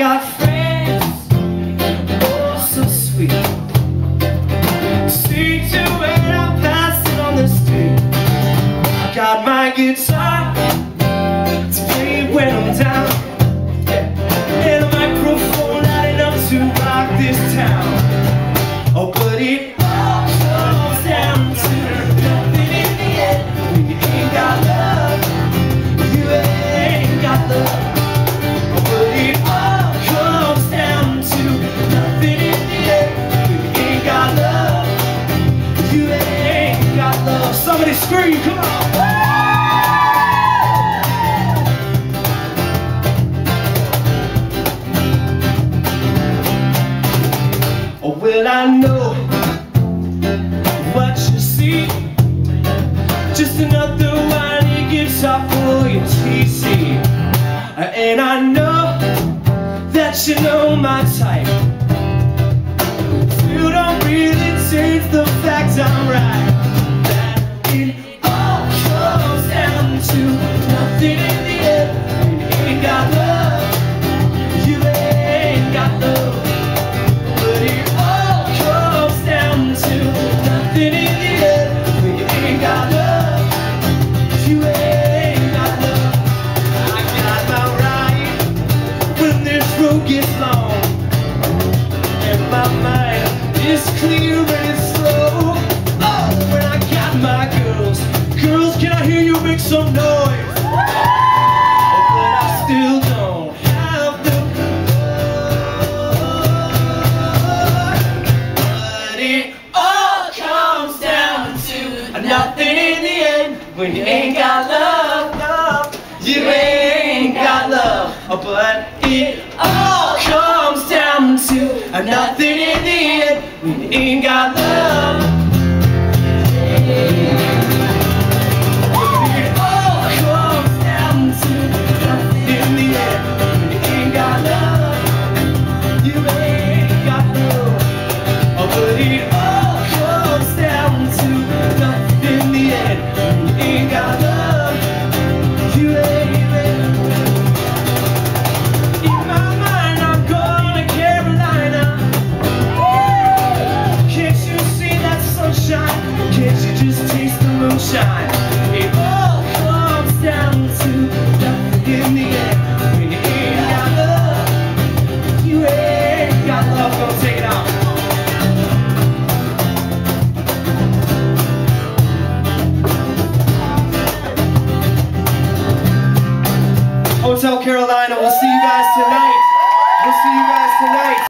got friends, oh so sweet. See to it, I'm passing on the street. I got my guitar to play when I'm down. And a microphone not enough to rock this town. Oh, but it Somebody scream, come on. Oh, well, I know what you see. Just another whiny guitar for your TC. And I know that you know my type. You don't really change the fact I'm right. I hear you make some noise? But I still don't have the but it all comes down to nothing in the end. When you ain't got love, love, you ain't got love. But it all comes down to nothing in the end. When you ain't got love. The moonshine? It all comes down to nothing in the end. When you ain't got love, you ain't got love. Gonna take it out. Hotel Carolina, we'll see you guys tonight. We'll see you guys tonight.